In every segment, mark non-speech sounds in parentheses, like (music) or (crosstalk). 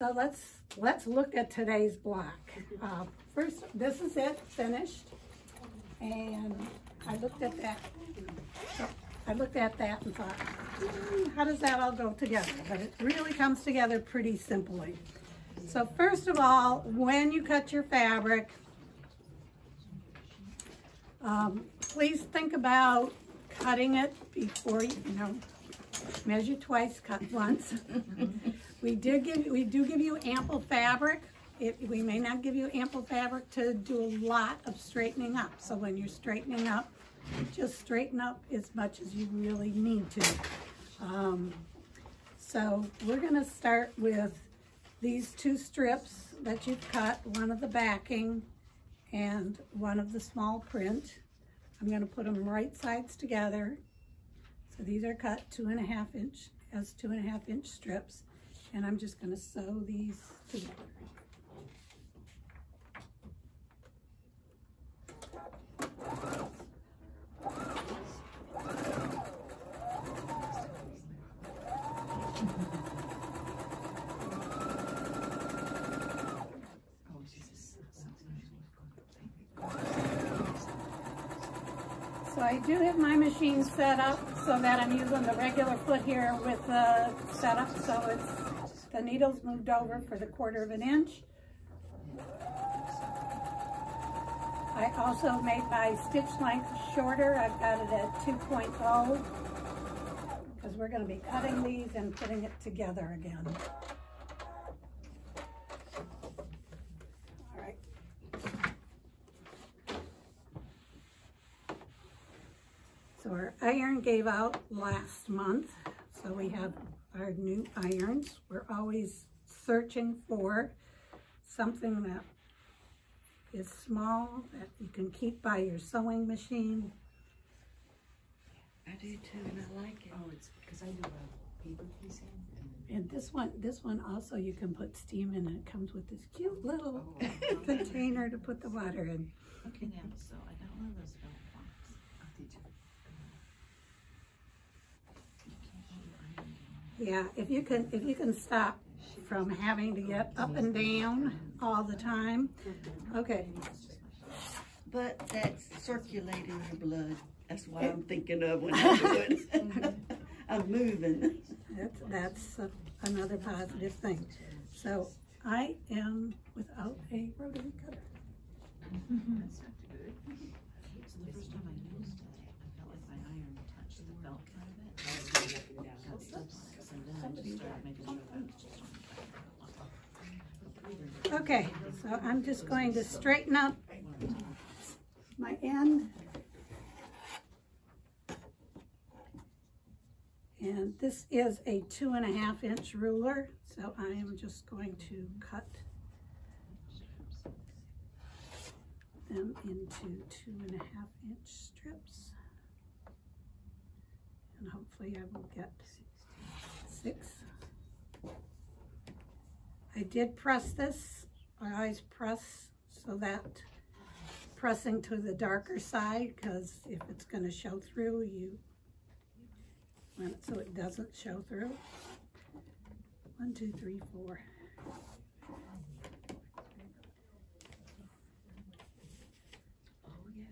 So let's let's look at today's block. Uh, first, this is it finished, and I looked at that. I looked at that and thought, hmm, how does that all go together? But it really comes together pretty simply. So first of all, when you cut your fabric, um, please think about cutting it before you, you know, measure twice, cut once. (laughs) we did give we do give you ample fabric. It, we may not give you ample fabric to do a lot of straightening up. So when you're straightening up, just straighten up as much as you really need to. Um, so we're gonna start with these two strips that you've cut, one of the backing and one of the small print. I'm gonna put them right sides together. So these are cut two and a half inch, as two and a half inch strips. And I'm just gonna sew these together. So I do have my machine set up so that I'm using the regular foot here with the setup. So it's the needles moved over for the quarter of an inch. I also made my stitch length shorter. I've got it at 2.0 because we're going to be cutting these and putting it together again. So our iron gave out last month. So we have our new irons. We're always searching for something that is small that you can keep by your sewing machine. I do too, and I like it. Oh, it's because I do a paper piecing. And this one, this one also you can put steam in. It comes with this cute little oh, container to put the water in. Okay, now, so I got one of those felt blocks. Oh, did you? Yeah, if you can, if you can stop from having to get up and down all the time. Okay. But that's circulating your blood. That's what I'm thinking of when I (laughs) do it. (laughs) I'm moving. That's, that's a, another positive thing. So I am without a rotary cutter. That's not too good. (laughs) So the first time I used it, I felt like my iron touched the belt part of it. Got stuck, and then I just started making sure that just Okay, so I'm just going to straighten up my end. And this is a two and a half inch ruler, so I am just going to cut them into two and a half inch strips. And hopefully I will get six. I did press this. I always press so that pressing to the darker side because if it's going to show through, you want it so it doesn't show through. One, two, three, four. Oh, yeah.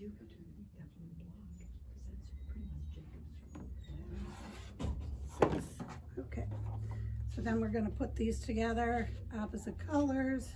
You could do that one block, because that's pretty much Jacob's. Six. Okay. So then we're going to put these together, opposite colors.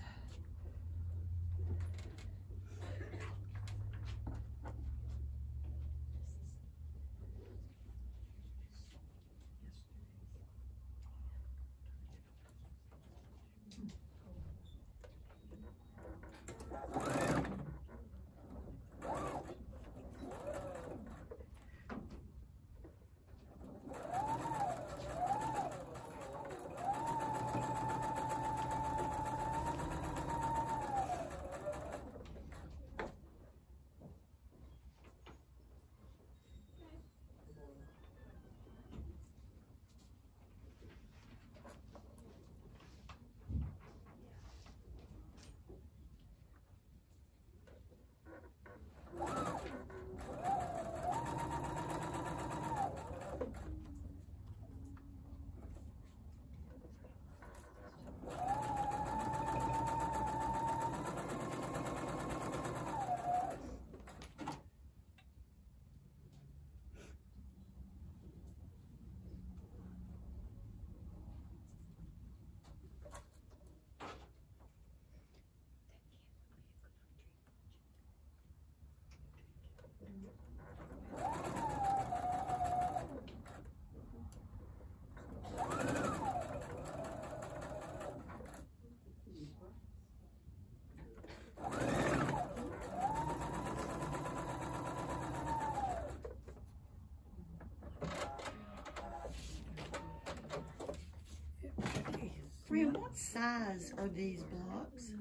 Size are these blocks?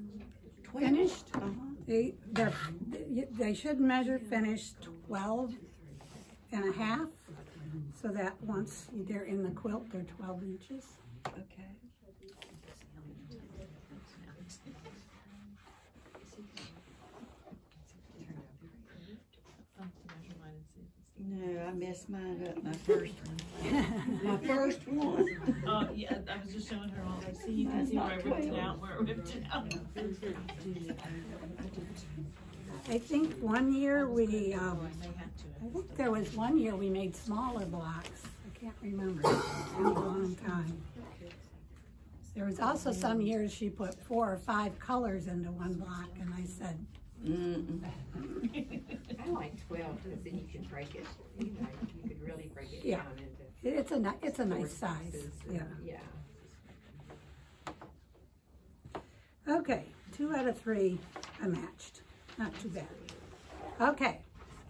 Twelve? Finished? Uh-huh. They, they're, they should measure finished 12 and a half, so that once they're in the quilt, they're 12 inches. Okay. No, I messed mine up, my first one. My first one. Oh, yeah, I was just showing her all, like, see, you can see where I ripped it out, where I ripped it out. I think one year we, um, May have to. I think there was one year we made smaller blocks. I can't remember. It's been a long time. There was also some years she put four or five colors into one block, and I said, Mm-mm. I like twelve, because then you can break it, you know, you could really break it Yeah. down into. it's a, ni- it's a nice four size, pieces yeah. Yeah. Okay, two out of three are matched, not too bad. Okay,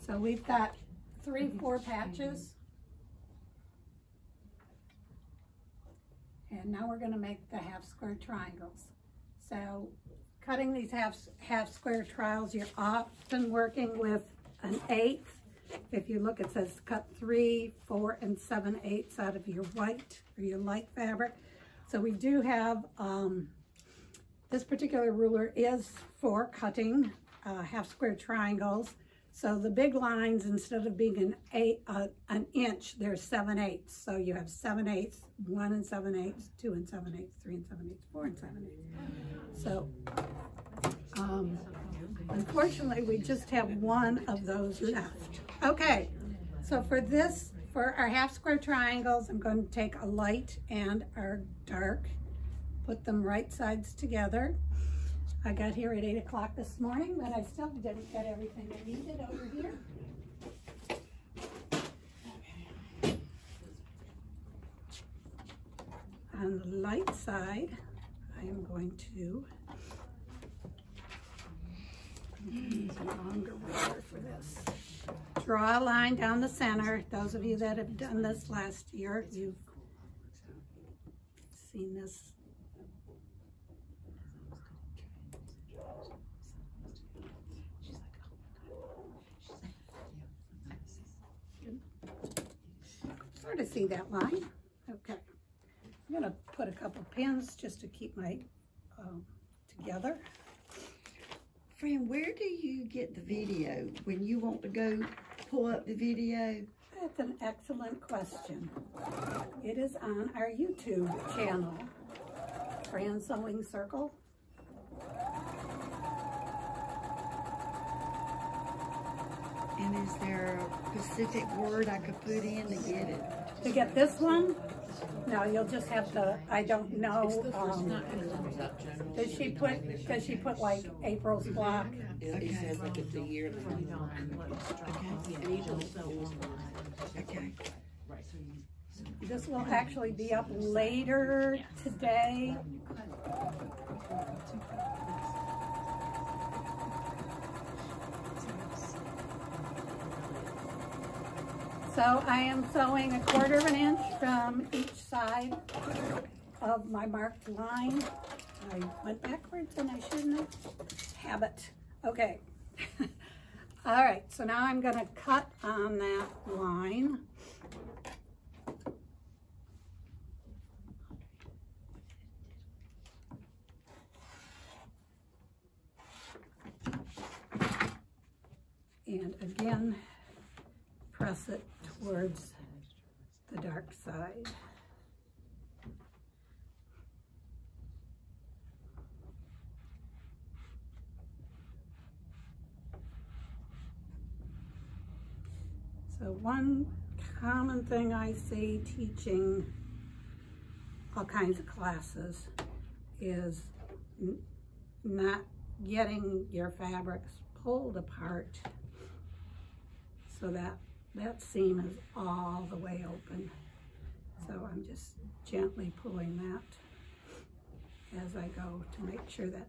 so we've got three, four patches. And now we're gonna make the half square triangles. So cutting these half, half square trials, you're often working with an eighth. If you look, it says cut three, four, and seven eighths out of your white or your light fabric. So we do have, um, this particular ruler is for cutting uh, half square triangles. So the big lines, instead of being an eight, uh, an inch, they're seven eighths. So you have seven eighths, one and seven eighths, two and seven eighths, three and seven eighths, four and seven eighths. So, um, unfortunately, we just have one of those left. Okay, so for this, for our half square triangles, I'm going to take a light and our dark put them right sides together. I got here at eight o'clock this morning, but I still didn't get everything I needed over here. On the light side, I am going to use a longer ruler for this. Draw a line down the center. Those of you that have done this last year, you've seen this sort of see that line. Okay. I'm gonna put a couple pins just to keep my, um, together. Fran, where do you get the video? When you want to go pull up the video? That's an excellent question. It is on our YouTube channel, Fran Sewing Circle. And is there a specific word I could put in to get it? To get this one, no, you'll just have to, I don't know, um, does she put, does she put like April's block? It, it says like it's a year. Okay. This will actually be up later today. So I am sewing a quarter of an inch from each side of my marked line. I went backwards and I shouldn't have. Habit. Okay. (laughs) All right, so now I'm gonna cut on that line. And again, press it towards the dark side. So one common thing I see teaching all kinds of classes is not getting your fabrics pulled apart so that that seam is all the way open. So I'm just gently pulling that as I go to make sure that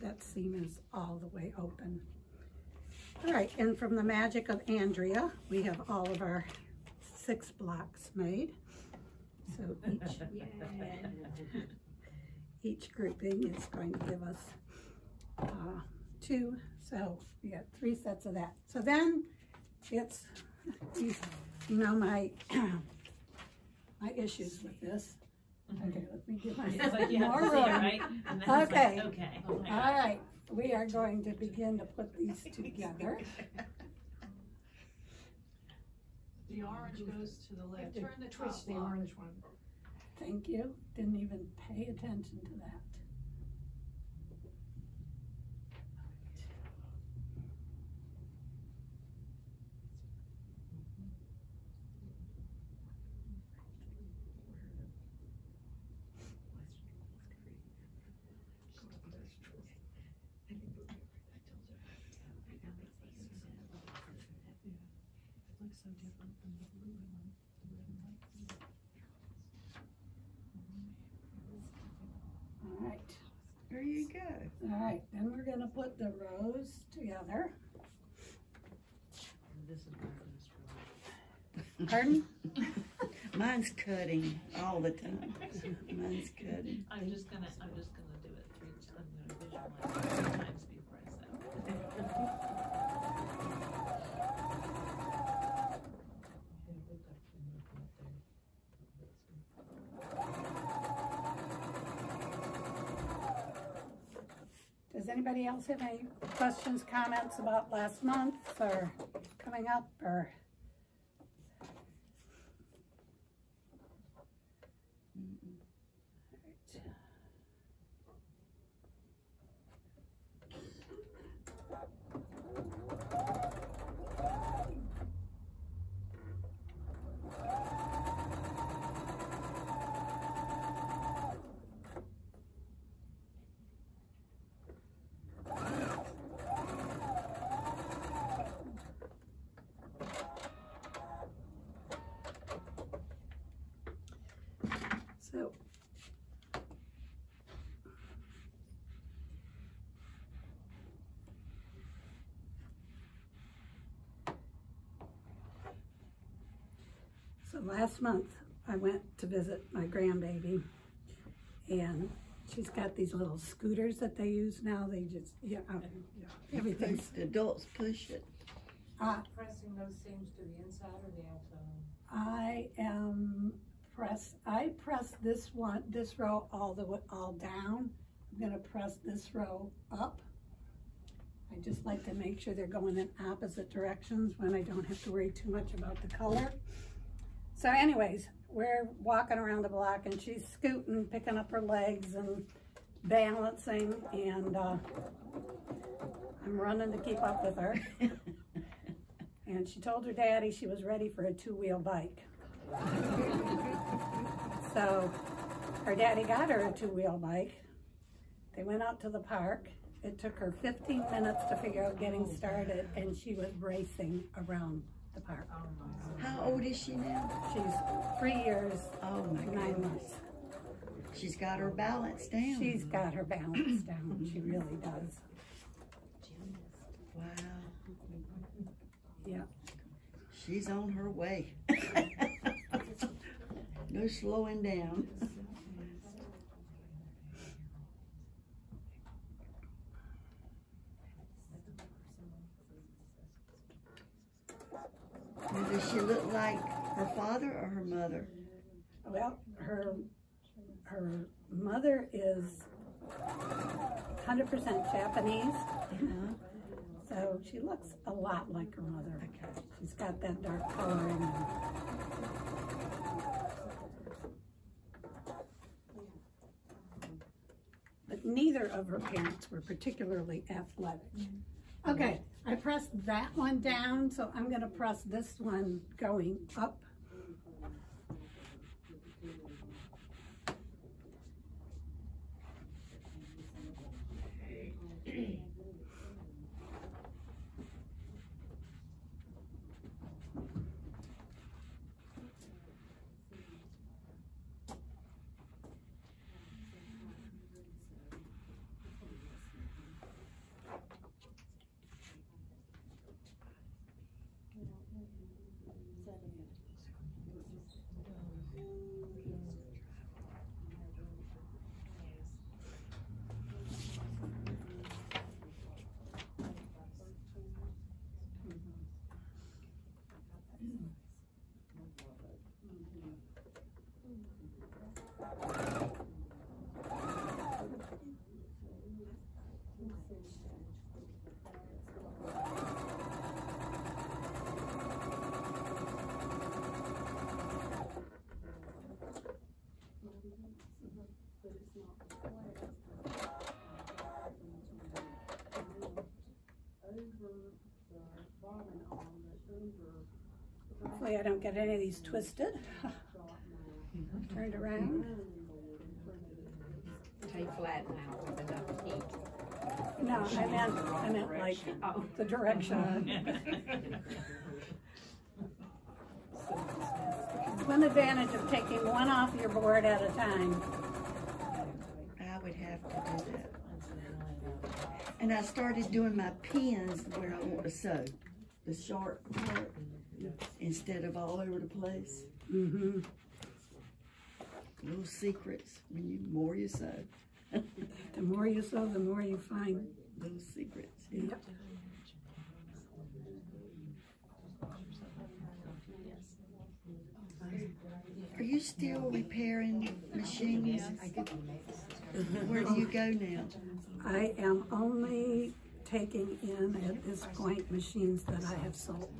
that seam is all the way open. All right, and from the magic of Andrea, we have all of our six blocks made. So each, (laughs) (laughs) each grouping is going to give us uh, two, so we got three sets of that. So then it's, you you know, my, (clears throat) my issues with this. Mm-hmm. Okay, let me give It's like myself you have more to it, room. right? And then like, Okay. Okay. All right, we are going to begin to put these (laughs) together. The orange goes to the left. Turn the top twist the orange one. Thank you, didn't even pay attention to that. So different from the blue one. the red and white. All right, There you go. all right, then we're gonna put the rows together. This is my first Pardon? (laughs) Mine's cutting all the time. Mine's cutting. I'm just gonna, I'm just gonna do it three, I'm gonna visualize it three times before I (laughs) sew. Does anybody else have any questions, comments about last month or coming up or? So. So last month, I went to visit my grandbaby and she's got these little scooters that they use now. They just, yeah, um, yeah, everything's, The adults push it. uh, Pressing those seams to the inside or the outside? I am press, I press this one, this row all the way, all down. I'm gonna press this row up. I just like to make sure they're going in opposite directions when I don't have to worry too much about the color. So anyways, we're walking around the block and she's scooting, picking up her legs and balancing and, uh, I'm running to keep up with her. (laughs) And she told her daddy she was ready for a two-wheel bike. So her daddy got her a two-wheel bike. They went out to the park. It took her 15 minutes to figure out getting started and she was racing around the park. Oh, How old is she now? She's three years, Oh my nine goodness. months. She's got her balance down. She's got her balance down. She really does. Wow. Yeah. She's on her way. (laughs) no slowing down. Now, does she look like her father or her mother? Well, her her mother is 100% Japanese. So she looks a lot like her mother. Okay. She's got that dark coloring. and- But neither of her parents were particularly athletic. Okay, I pressed that one down, so I'm gonna press this one going up. Hopefully I don't get any of these twisted. (laughs) Turned around. They flatten out with enough heat. No, I meant, I meant like oh. (laughs) the direction. (laughs) one advantage of taking one off your board at a time. I would have to do that. And I started doing my pins where I want to sew, the sharp part, instead of all over the place. Mm-hmm. Little secrets, when you, more you sew, (laughs) The more you sew, the more you find. little secrets. yeah. Yep. Are you still repairing machines? Where do you go now? I am only taking in at this point machines that I have sold.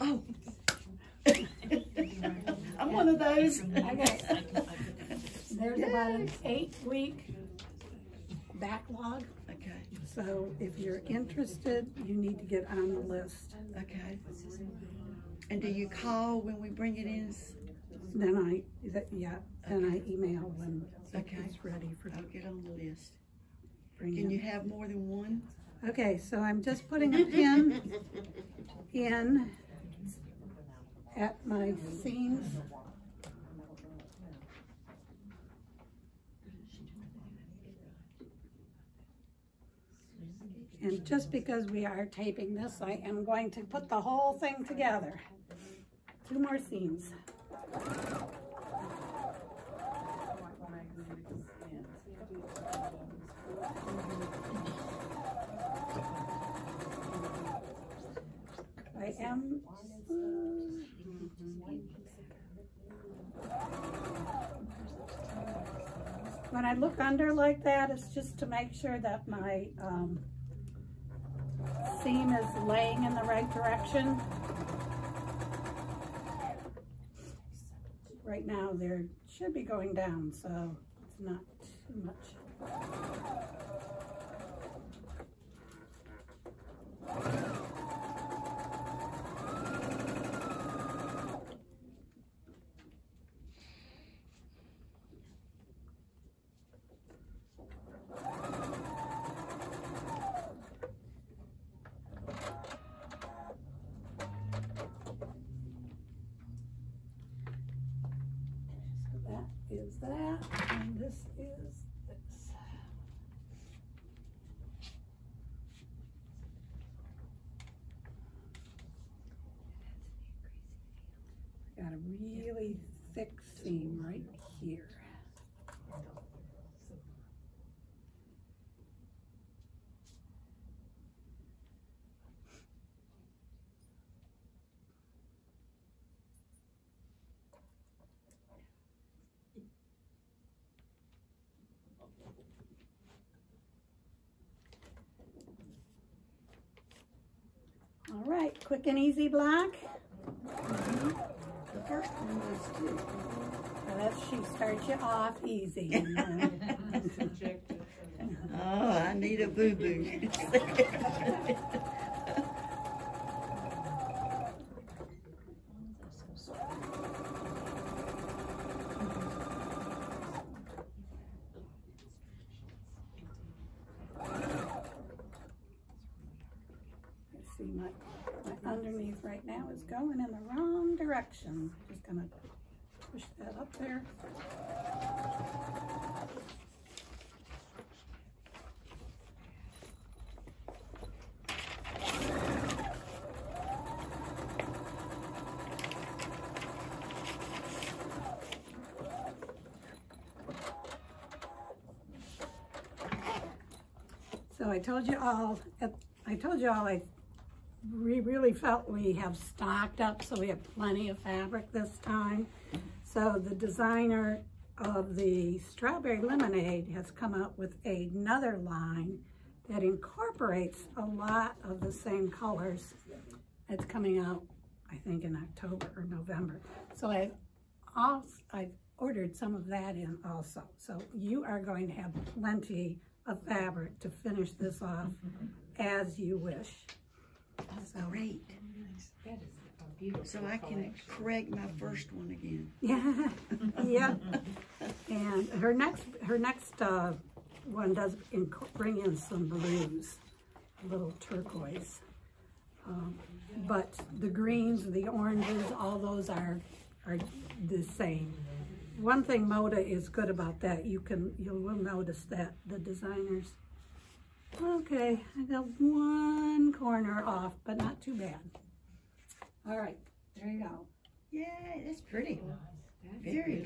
Oh. (laughs) I'm one of those. Okay. There's about an eight week backlog. Okay, So if you're interested, you need to get on the list. okay. And do you call when we bring it in? Then I, that- yeah, then I email when Okay. it's ready for I'll get on the list. bring Can you have more than one? Okay, so I'm just putting a pin (laughs) in at my seams. And just because we are taping this, I am going to put the whole thing together. Two more seams. Am. When I look under like that, it's just to make sure that my um, seam is laying in the right direction. Right now, there should be going down, so it's not too much. That is that, and this is this. Got a really thick seam right here. All right, quick and easy block. The first one was too. Now that she starts you off easy. (laughs) Oh, I need a boo-boo. (laughs) I see my, my underneath right now is going in the wrong direction. Just gonna push that up there. So I told you all, I told you all I we really felt we have stocked up, so we have plenty of fabric this time. So the designer of the strawberry lemonade has come up with another line that incorporates a lot of the same colors. It's coming out, I think, in October or November. So I've also, I've ordered some of that in also. So you are going to have plenty of fabric to finish this off as you wish. Great. So I can correct my first one again. (laughs) Yeah, yeah. And her next, her next, uh, one does bring in some blues, a little turquoise. Um, But the greens, the oranges, all those are, are the same. One thing Moda is good about that, you can, you will notice that, the designers. Okay, I got one corner off, but not too bad. All right, there you go. Yay, that's pretty. That's Very